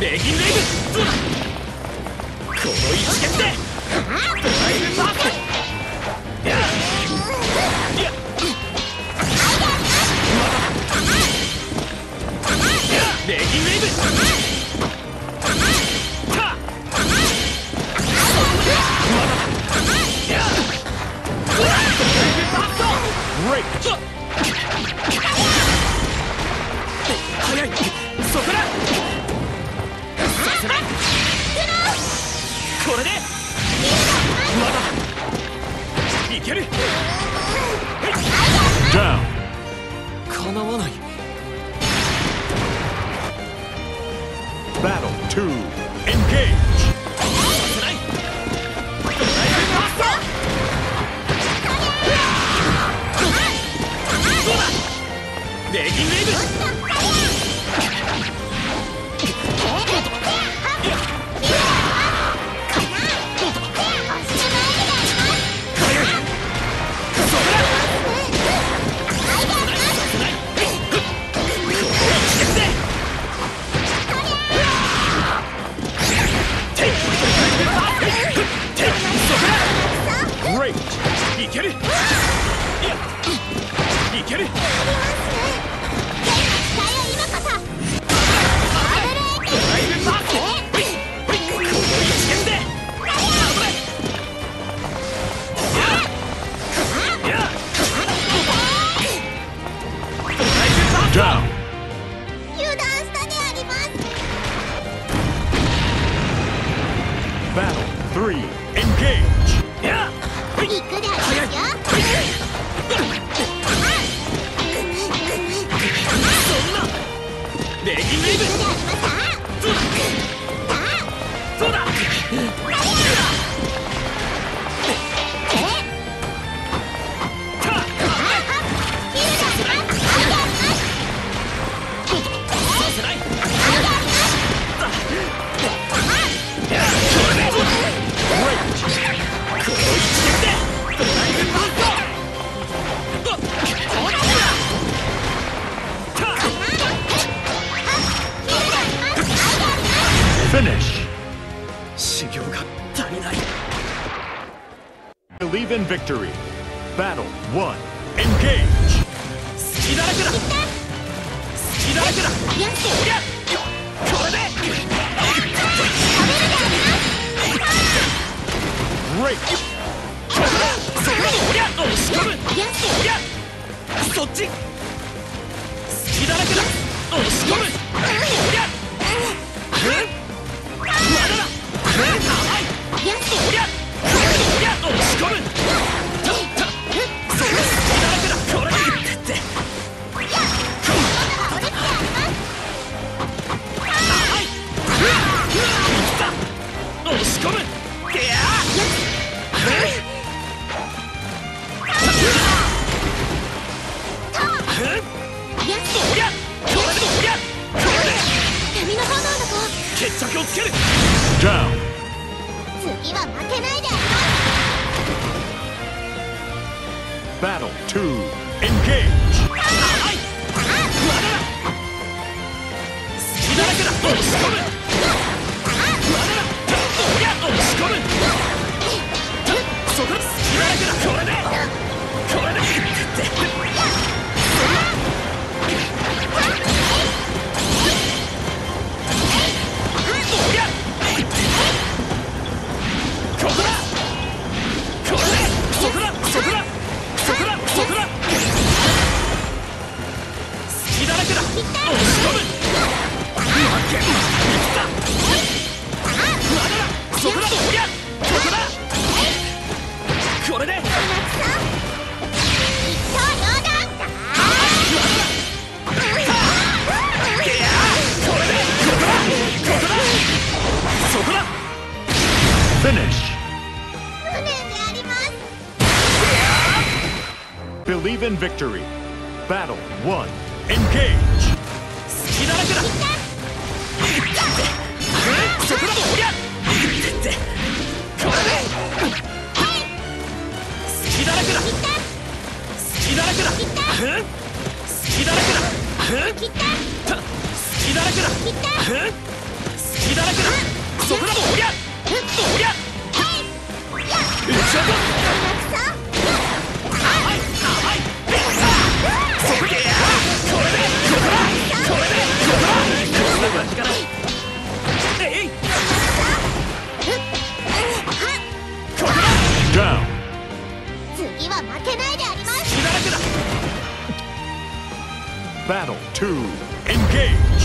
ギンレイブ。この一撃で。ドライブパーク Ready, engage! 行くでありますよ Believe in victory. Battle one. Engage. 隙だらけだ。隙だらけだ。おりゃ。これで。Great. それそれおりゃ。押し込む。おりゃ。そっち。隙だらけだ。押し込む。おりゃ。え？まだだ。え？はい。おりゃ。Down. two. believe in victory. Battle one. Engage. 隙だらけだ。そこだもおりゃ。これで。隙だらけだ。隙だらけだ。隙だらけだ。隙だらけだ。隙だらけだ。そこだもおりゃ。おりゃ。Battle 2. Engage!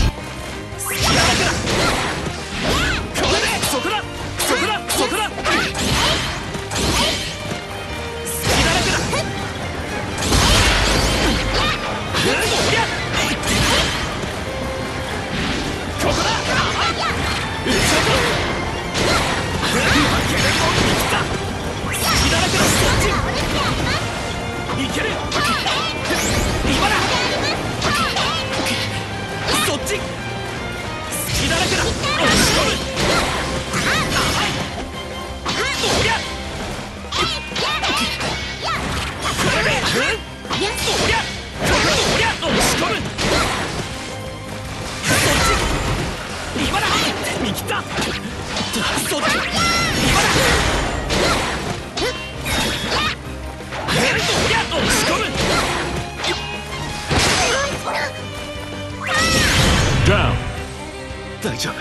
大丈夫。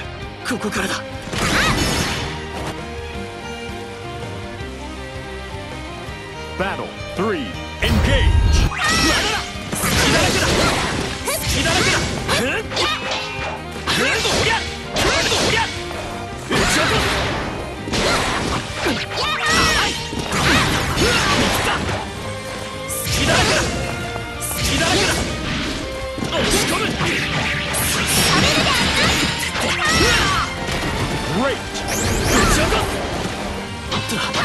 ここからだ。バトル3エンゲージだらけだだらけだ子。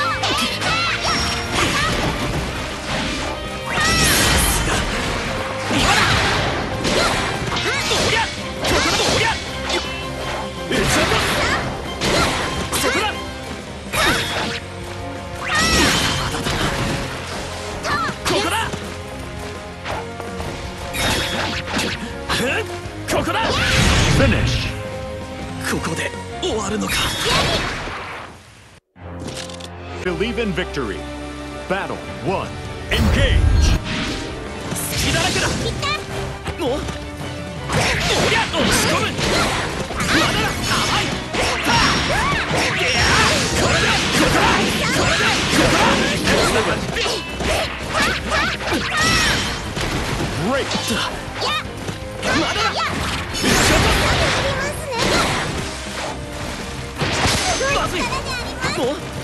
Believe in victory. Battle 1. Engage! 隙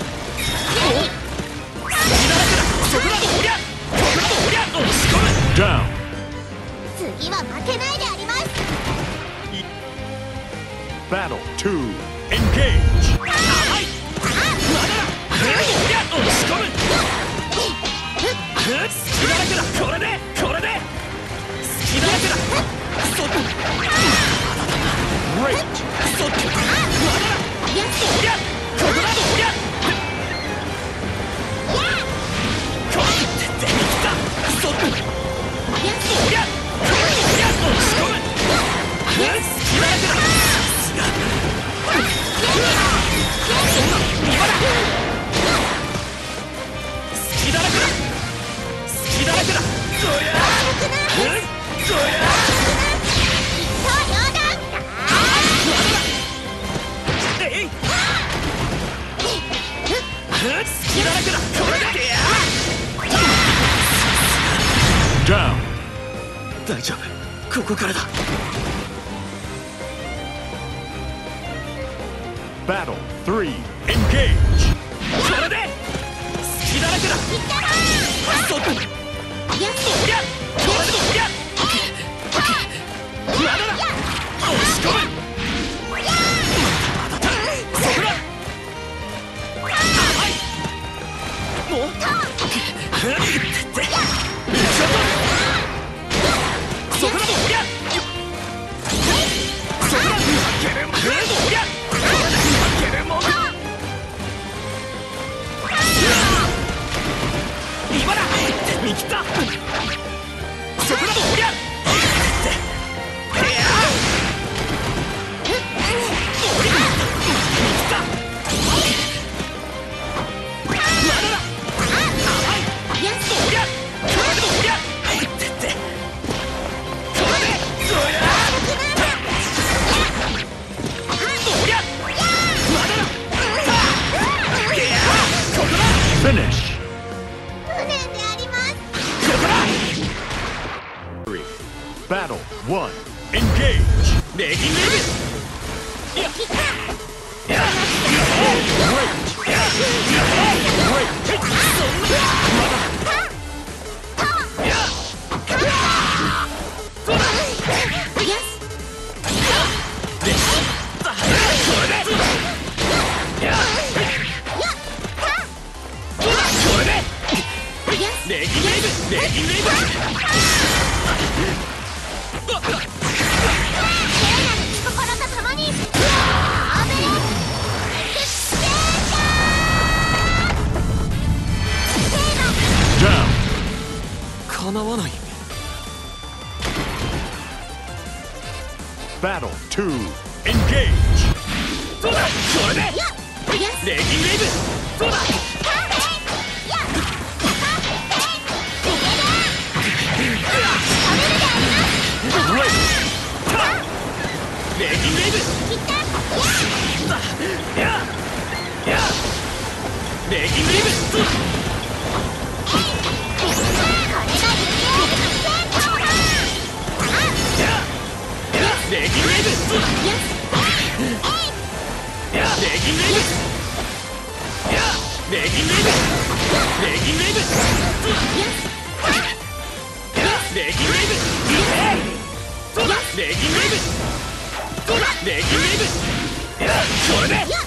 two, engage! えっ Finish! Battle 1. Engage! 叶わない。Battle 2. Engage! そうだこれで。レギングイブ。そうだ。レギングイブややレイブレギングイブそうだやレギングイブやレギングイブレギングイブそうだやレギングイブいいねそうだレギングイブそうだレギングイブやこれでこ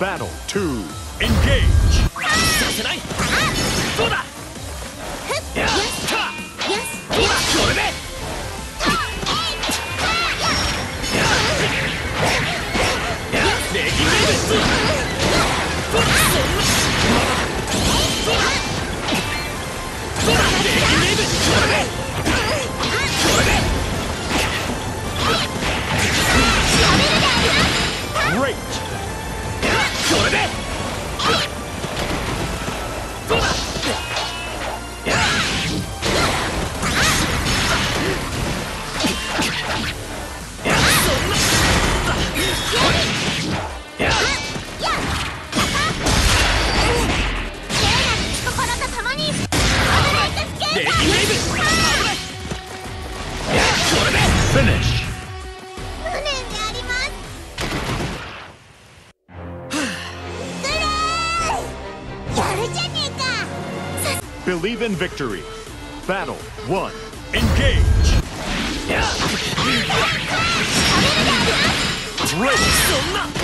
Battle 2 Engage! victory. Battle one. Engage! Yeah. Ready!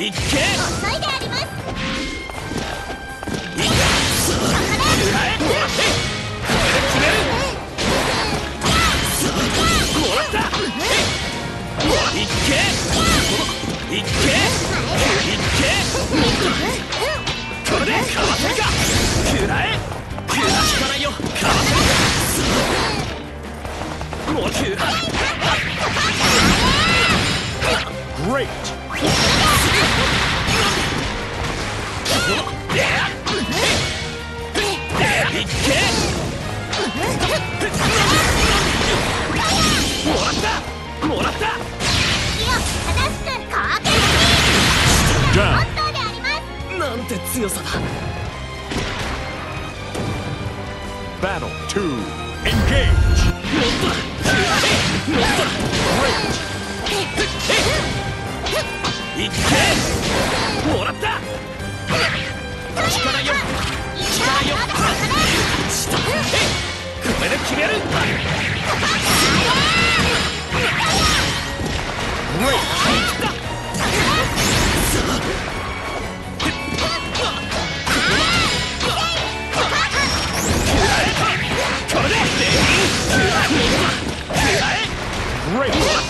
いけめ Great! Battle 2 Engage! いってもらった。力よ。力よ。下これで決めるおいったこれで全員 Great!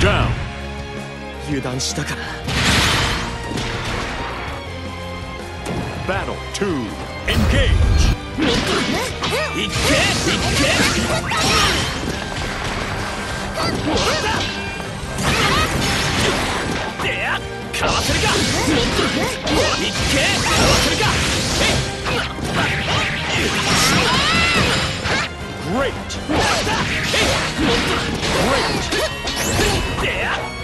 Down. 油断したから Battle 2 Engage いっけいっけかわせるか？いっけ？かわせるか？えい Great! Great! Great!